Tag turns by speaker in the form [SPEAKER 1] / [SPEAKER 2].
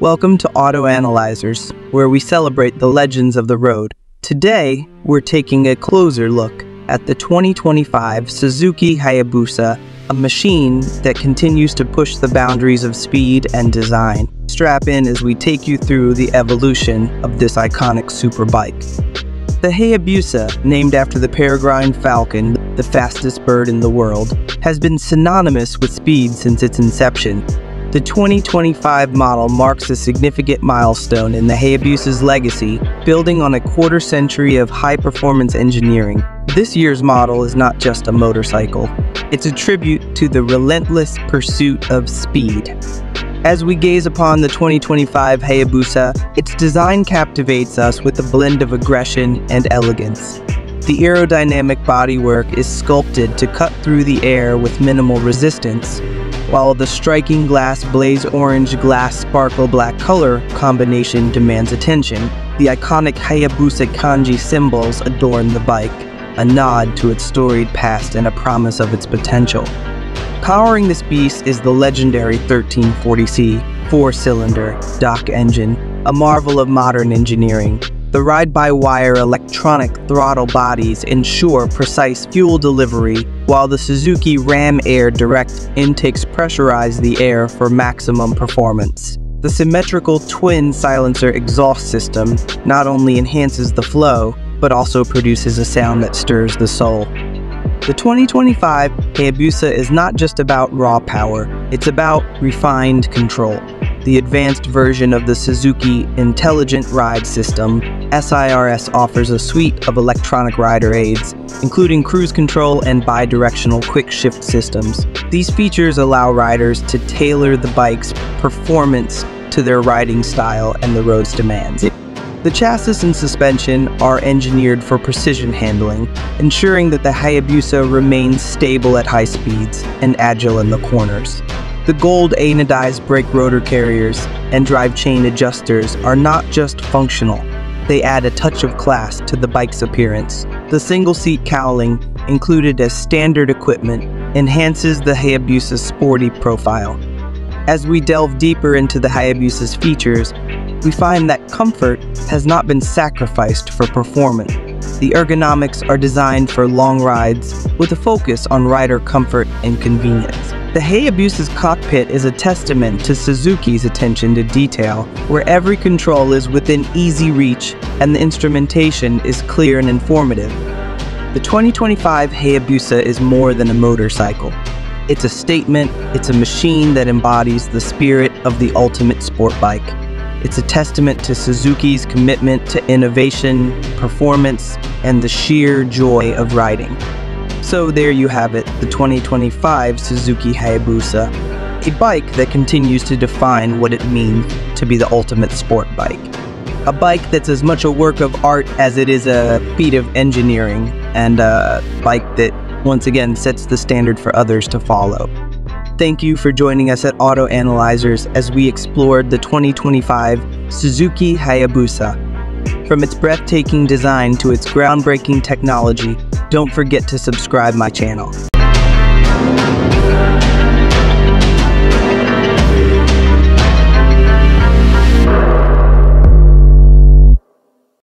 [SPEAKER 1] Welcome to Auto Analyzers, where we celebrate the legends of the road. Today, we're taking a closer look at the 2025 Suzuki Hayabusa, a machine that continues to push the boundaries of speed and design. Strap in as we take you through the evolution of this iconic superbike. The Hayabusa, named after the peregrine falcon, the fastest bird in the world, has been synonymous with speed since its inception. The 2025 model marks a significant milestone in the Hayabusa's legacy, building on a quarter century of high-performance engineering. This year's model is not just a motorcycle, it's a tribute to the relentless pursuit of speed. As we gaze upon the 2025 Hayabusa, its design captivates us with a blend of aggression and elegance. The aerodynamic bodywork is sculpted to cut through the air with minimal resistance, while the striking glass blaze orange glass sparkle black color combination demands attention. The iconic Hayabusa kanji symbols adorn the bike, a nod to its storied past and a promise of its potential. Powering this beast is the legendary 1340C four-cylinder DOHC engine, a marvel of modern engineering. The ride-by-wire electronic throttle bodies ensure precise fuel delivery, while the Suzuki Ram Air Direct intakes pressurize the air for maximum performance. The symmetrical twin silencer exhaust system not only enhances the flow, but also produces a sound that stirs the soul. The 2025 Hayabusa is not just about raw power, it's about refined control. The advanced version of the Suzuki Intelligent Ride System, SIRS offers a suite of electronic rider aids, including cruise control and bidirectional quick shift systems. These features allow riders to tailor the bike's performance to their riding style and the road's demands. The chassis and suspension are engineered for precision handling, ensuring that the Hayabusa remains stable at high speeds and agile in the corners. The gold anodized brake rotor carriers and drive chain adjusters are not just functional, they add a touch of class to the bike's appearance. The single-seat cowling, included as standard equipment, enhances the Hayabusa's sporty profile. As we delve deeper into the Hayabusa's features, we find that comfort has not been sacrificed for performance. The ergonomics are designed for long rides with a focus on rider comfort and convenience. The Hayabusa's cockpit is a testament to Suzuki's attention to detail, where every control is within easy reach and the instrumentation is clear and informative. The 2025 Hayabusa is more than a motorcycle. It's a statement, it's a machine that embodies the spirit of the ultimate sport bike. It's a testament to Suzuki's commitment to innovation, performance, and the sheer joy of riding. So there you have it, the 2025 Suzuki Hayabusa, a bike that continues to define what it means to be the ultimate sport bike. A bike that's as much a work of art as it is a feat of engineering, and a bike that once again sets the standard for others to follow. Thank you for joining us at Auto Analyzers as we explored the 2025 Suzuki Hayabusa. From its breathtaking design to its groundbreaking technology, don't forget to subscribe my channel.